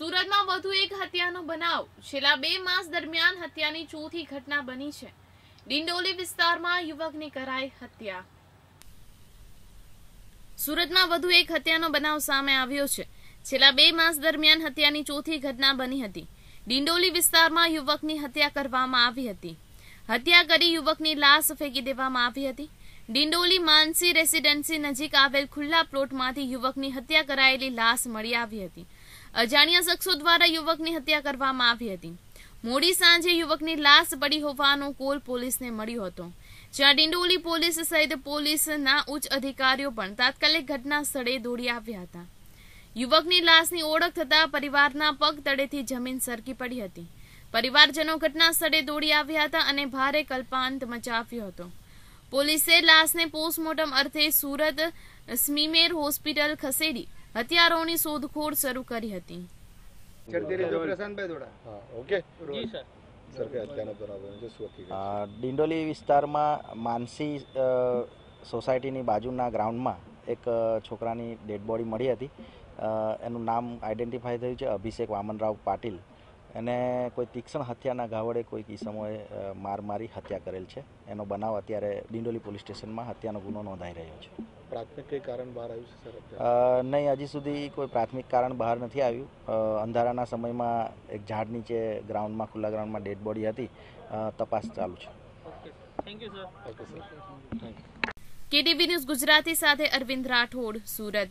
સુરતમાં વધુ એક હત્યાનો બનાવ. છેલ્લા બે માસ દરમિયાન હત્યાની ચોથી ઘટના બની છે. ડિંડોલી વિસ્તારમાં યુવકની કરાઈ હત્યા. સુરતમાં વધુ એક હત્યાનો બનાવ સામે આવ્યો છે. છેલ્લા બે માસ દરમિયાન હત્યાની ચોથી ઘટના બની હતી. ડિંડોલી વિસ્તારમાં યુવકની હત્યા કરવામાં આવી હતી. હત્યા કરી યુવકની લાશ ફેંકી દેવામાં આવી હતી. ડિંડોલી માનસી રેસિડેન્સી નજીક આવેલ ખુલ્લા પ્લોટમાંથી યુવકની હત્યા કરાયેલી લાશ મળી આવી હતી. અજાણ્યા શખ્સો દ્વારા યુવકની હત્યા કરવામાં આવી હતી. મોડી સાંજે યુવકની લાશ પડી હોવાનો કોલ પોલીસને મળ્યો હતો. જ્યાં ડિંડોલી પોલીસ સહિત પોલીસના ઉચ્ચ અધિકારીઓ પણ તાત્કાલિક ઘટના સ્થળે દોડી આવ્યા હતા. યુવકની લાશની ઓળખ થતા પરિવારના પગ તળેથી જમીન સરકી પડી હતી. પરિવારજનો ઘટના સ્થળે દોડી આવ્યા હતા અને ભારે કલ્પાંત મચાવ્યો હતો. પોલીસે લાશને પોસ્ટમોર્ટમ અર્થે સુરત સ્મીમેર હોસ્પિટલ ખસેડી હત્યારોની શોધખોળ શરૂ કરી હતી. ડિંડોલી વિસ્તારમાં માનસી સોસાયટીની બાજુના ગ્રાઉન્ડમાં એક છોકરાની ડેડ બોડી મળી હતી. એનું નામ આઈડેન્ટિફાઈ થયું છે અભિષેક વામનરાવ પાટીલ. એને કોઈ તીક્ષ્ણ હત્યાના ગાવડે કોઈ કિસ્સામોએ અ, માર મારી હત્યા કરેલ છે. એનો બનાવ અત્યારે ડિંડોલી પોલીસ સ્ટેશનમાં હત્યાનો ગુનો નોંધાઈ રહ્યો છે. પ્રાથમિક કઈ કારણ બહાર આવ્યું છે સર નહીં હજી સુધી કોઈ પ્રાથમિક કારણ બહાર નથી આવ્યું. અંધારાના સમયમાં એક ઝાડ નીચે ગ્રાઉન્ડમાં ખુલ્લા ગ્રાઉન્ડમાં ડેડ બોડી હતી. તપાસ ચાલુ છે. Okay. Thank you sir okay sir. News Gujarati સાથે અરવિંદ રાઠોડ સુરત.